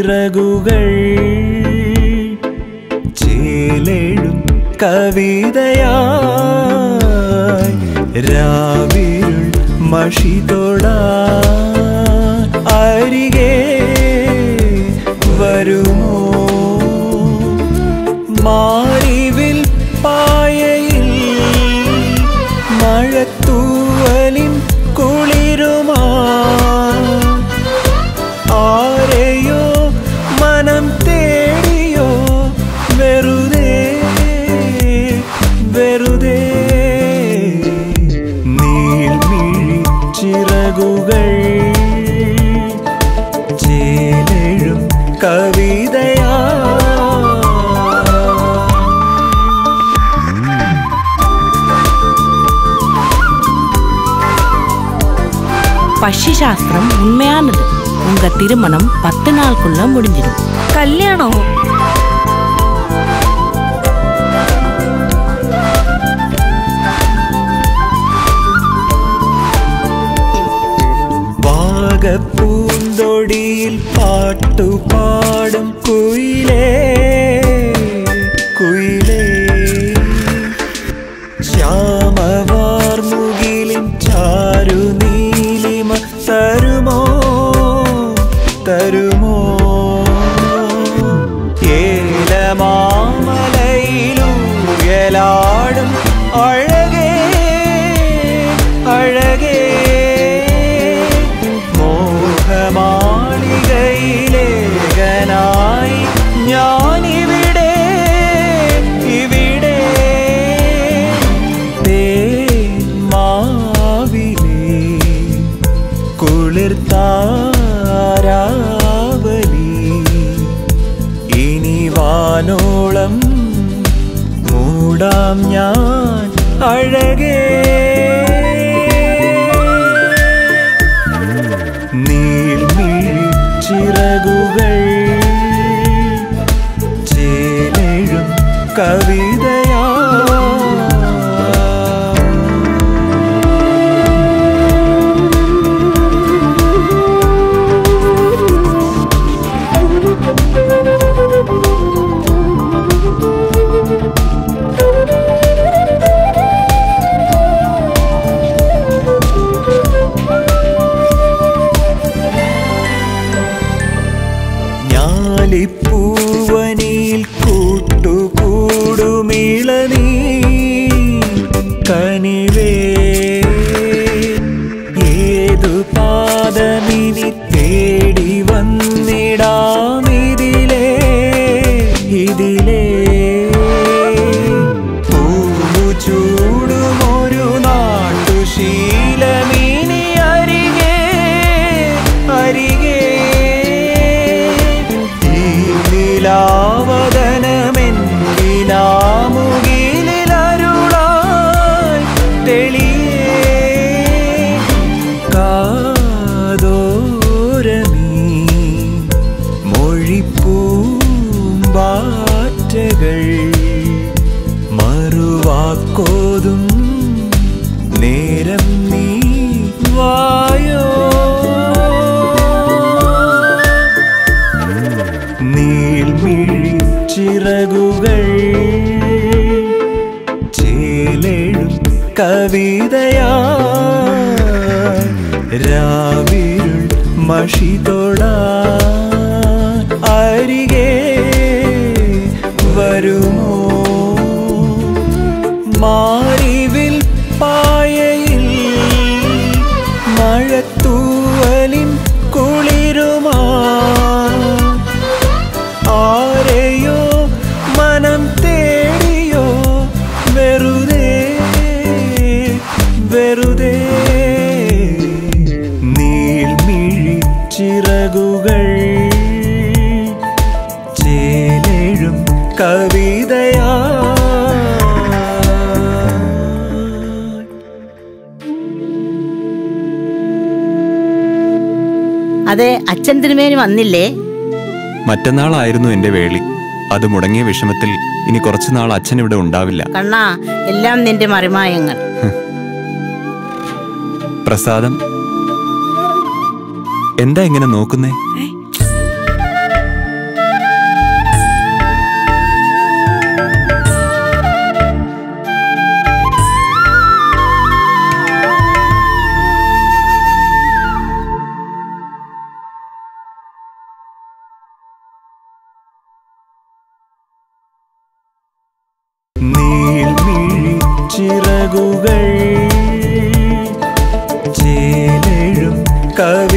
ചിറകുകൾ. കവിതയാ കവിതയായി രാവിരുൾ മഷിതൊടാ അരികെ വരുമോ? വെറുതെ നീൽമിഴി ചിറകുകൾ ചേലെഴും കവിതയാ பஷிசாஸ்திரம் உண்மையானது உங்க திருமணம் பத்து நாளுக்குள்ள முடிஞ்சிடும் കല്യാണോ വാഗപ്പൂന്തൊടിയിൽ പാട്ടുപാടും കുയിലേ കുയിലേ. ശ്യാമവാർമുകിലിൻ ചാരുനീലിമ തരുമോ തരുമോ? ഏലമാമലയിലൂയലാടും അഴകേ കുളിർത്താരാവലി ഇനി വാനോളം മൂടാം ഞാൻ അഴകേ. ചിറകുകൾ കവിതയാ கனிவே നേരം നീ വായോ? നീൽമിഴി ചിറകുകൾ ചേലെഴും കവിതയാ. രാവിരുൾ മഷിതൊടാ അരികെ വെറുതെ നീൽമിഴി ചിറകുകൾ ചേലെഴും കവിതയാ. അതെ അച്ഛൻ തിരുമേനി വന്നില്ലേ? മറ്റന്നാളായിരുന്നു എന്റെ വേളി. അത് മുടങ്ങിയ വിഷമത്തിൽ ഇനി കുറച്ചുനാൾ അച്ഛൻ ഇവിടെ ഉണ്ടാവില്ല. കണ്ണാ എല്ലാം നിന്റെ മറിമായങ്ങൾ. പ്രസാദം? എന്താ ഇങ്ങനെ നോക്കുന്നേ? ചിറകുകൾ ചേലെഴും കവി